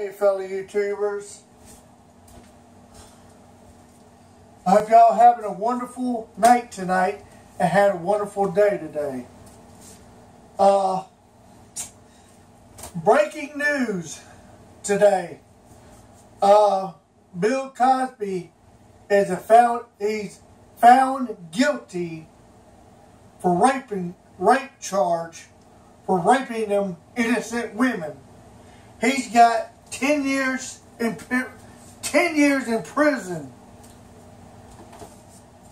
Hey fellow YouTubers. I hope y'all having a wonderful night tonight and had a wonderful day today. Uh, breaking news today. Uh, Bill Cosby is a found he's found guilty for raping rape charge for raping them innocent women. He's got 10 years in 10 years in prison.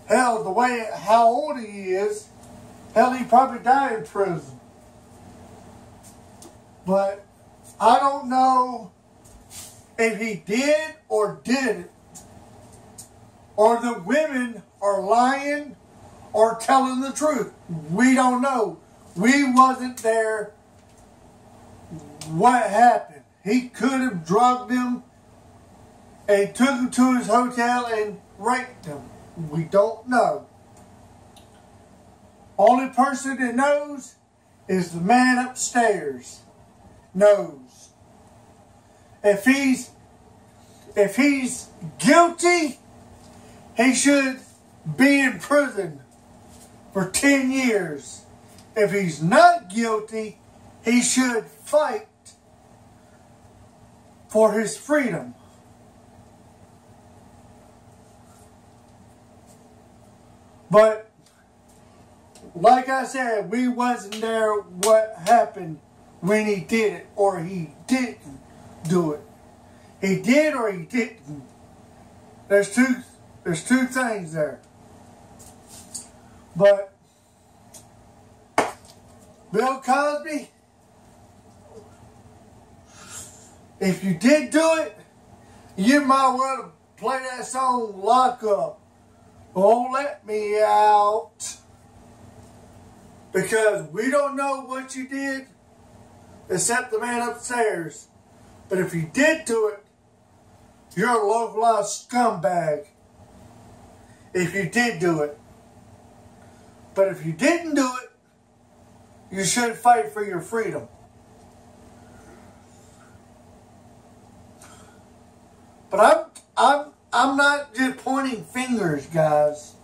Hell, the way how old he is, hell, he probably died in prison. But I don't know if he did or didn't, or the women are lying or telling the truth. We don't know. We wasn't there. What happened? He could have drugged them and took them to his hotel and raped them. We don't know. Only person that knows is the man upstairs. Knows. If he's if he's guilty, he should be in prison for 10 years. If he's not guilty, he should fight for his freedom. But like I said, we wasn't there what happened when he did it or he didn't do it. He did or he didn't. There's two there's two things there. But Bill Cosby If you did do it, you might want to play that song Lock Up. Won't let me out. Because we don't know what you did except the man upstairs. But if you did do it, you're a localized scumbag. If you did do it. But if you didn't do it, you should fight for your freedom. But I'm I'm I'm not just pointing fingers, guys.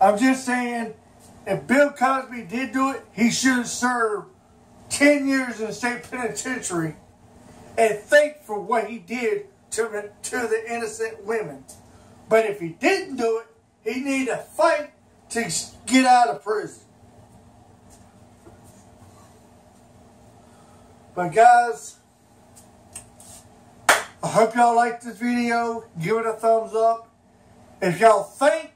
I'm just saying if Bill Cosby did do it, he should have served 10 years in the state penitentiary and thank for what he did to the, to the innocent women. But if he didn't do it, he need to fight to get out of prison. But guys, I hope y'all like this video. Give it a thumbs up. If y'all think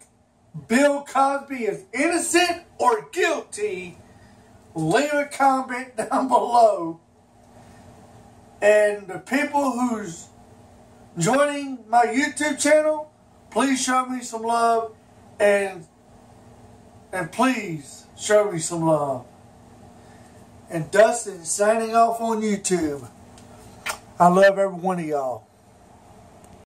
Bill Cosby is innocent or guilty, leave a comment down below. And the people who's joining my YouTube channel, please show me some love and and please show me some love. And Dustin signing off on YouTube. I love every one of y'all.